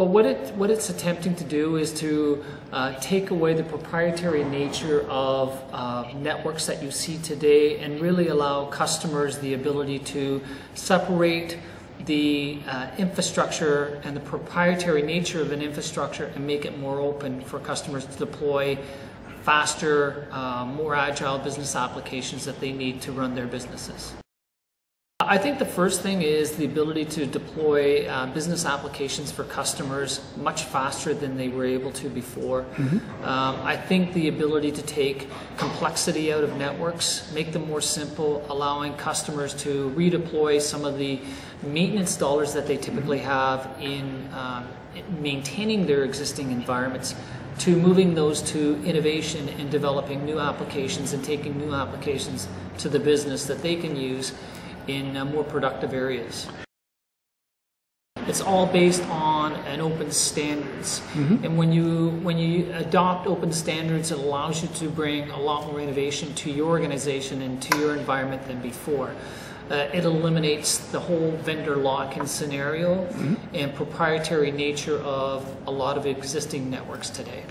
Well, what, it, what it's attempting to do is to uh, take away the proprietary nature of uh, networks that you see today and really allow customers the ability to separate the uh, infrastructure and the proprietary nature of an infrastructure and make it more open for customers to deploy faster, uh, more agile business applications that they need to run their businesses. I think the first thing is the ability to deploy uh, business applications for customers much faster than they were able to before. Mm-hmm. Um, I think the ability to take complexity out of networks, make them more simple, allowing customers to redeploy some of the maintenance dollars that they typically mm-hmm. have in um, maintaining their existing environments to moving those to innovation and developing new applications and taking new applications to the business that they can use in uh, more productive areas. It's all based on an open standards, mm-hmm. and when you when you adopt open standards, it allows you to bring a lot more innovation to your organization and to your environment than before. Uh, it eliminates the whole vendor lock-in scenario mm-hmm. and proprietary nature of a lot of existing networks today.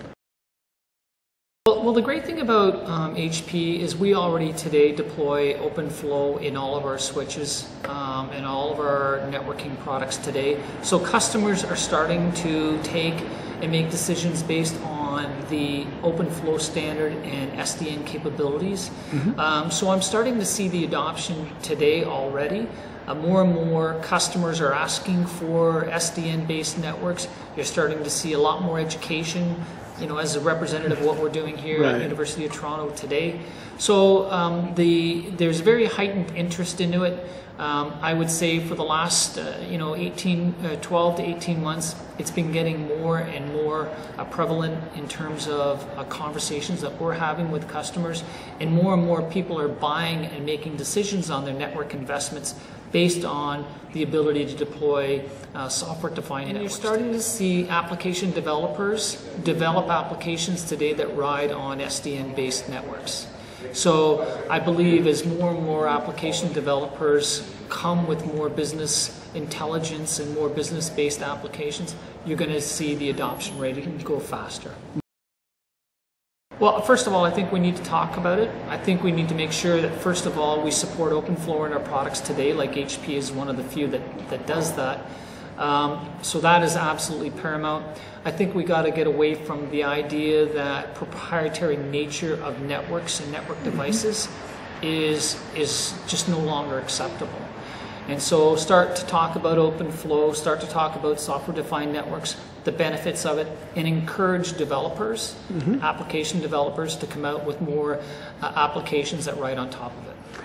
Well, the great thing about um, HP is we already today deploy OpenFlow in all of our switches um, and all of our networking products today. So customers are starting to take and make decisions based on the OpenFlow standard and SDN capabilities. Mm-hmm. Um, so I'm starting to see the adoption today already. Uh, more and more customers are asking for SDN based networks. You're starting to see a lot more education you know, as a representative of what we're doing here right. at University of Toronto today. So um, the there's very heightened interest into it. Um, I would say for the last, uh, you know, 18, uh, 12 to 18 months, it's been getting more and more uh, prevalent in terms of uh, conversations that we're having with customers, and more and more people are buying and making decisions on their network investments based on the ability to deploy uh, software-defined And you're starting to see application developers develop applications today that ride on SDN-based networks. So I believe as more and more application developers come with more business intelligence and more business-based applications, you're going to see the adoption rate go faster. Well, first of all, I think we need to talk about it. I think we need to make sure that, first of all, we support OpenFlow in our products today, like HP is one of the few that, that does that. Um, so that is absolutely paramount. I think we got to get away from the idea that proprietary nature of networks and network mm-hmm. devices mm-hmm. is is just no longer acceptable. And so start to talk about OpenFlow, start to talk about software-defined networks, the benefits of it, and encourage developers, mm-hmm. application developers, to come out with more uh, applications that ride on top of it.